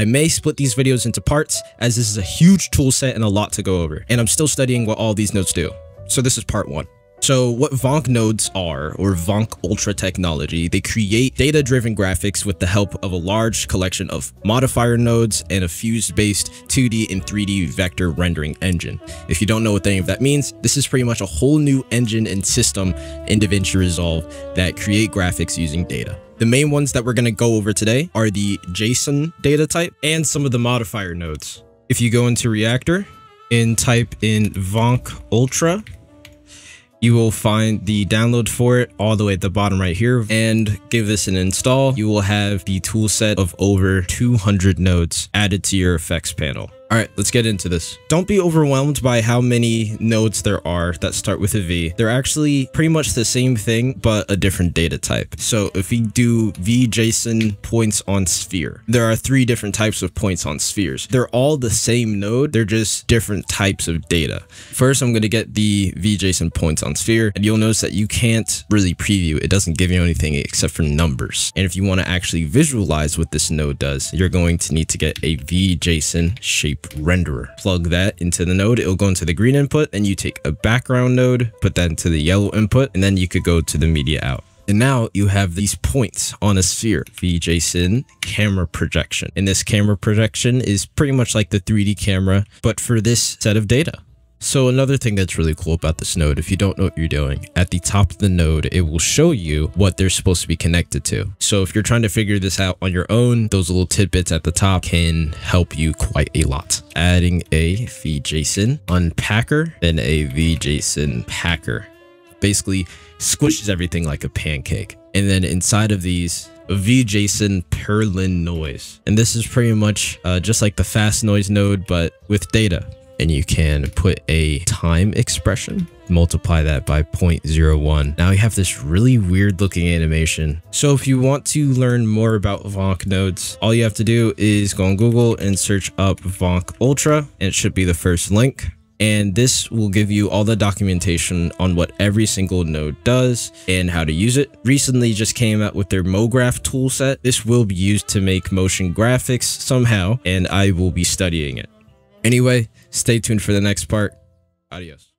I may split these videos into parts as this is a huge tool set and a lot to go over, and I'm still studying what all these nodes do. So this is part one. So what Vonk nodes are, or Vonk Ultra technology, they create data-driven graphics with the help of a large collection of modifier nodes and a fuse-based 2D and 3D vector rendering engine. If you don't know what any of that means, this is pretty much a whole new engine and system in DaVinci Resolve that create graphics using data. The main ones that we're going to go over today are the JSON data type and some of the modifier nodes. If you go into Reactor and type in Vonk Ultra, you will find the download for it all the way at the bottom right here and give this an install. You will have the toolset of over 200 nodes added to your effects panel. All right, let's get into this. Don't be overwhelmed by how many nodes there are that start with a V. They're actually pretty much the same thing, but a different data type. So if we do VJSON points on sphere, there are three different types of points on spheres. They're all the same node. They're just different types of data. First, I'm going to get the VJSON points on sphere, and you'll notice that you can't really preview. It doesn't give you anything except for numbers. And if you want to actually visualize what this node does, you're going to need to get a VJSON shape renderer. Plug that into the node, it'll go into the green input, then you take a background node, put that into the yellow input, and then you could go to the media out. And now you have these points on a sphere, VJSON camera projection. And this camera projection is pretty much like the 3D camera, but for this set of data. So another thing that's really cool about this node, if you don't know what you're doing, at the top of the node, it will show you what they're supposed to be connected to. So if you're trying to figure this out on your own, those little tidbits at the top can help you quite a lot. Adding a VJSON unpacker, then a VJSON packer. Basically squishes everything like a pancake. And then inside of these, VJSON Perlin noise. And this is pretty much uh, just like the fast noise node, but with data and you can put a time expression multiply that by 0.01 now you have this really weird looking animation so if you want to learn more about vonk nodes all you have to do is go on google and search up vonk ultra and it should be the first link and this will give you all the documentation on what every single node does and how to use it. Recently just came out with their MoGraph toolset. This will be used to make motion graphics somehow, and I will be studying it. Anyway, stay tuned for the next part. Adios.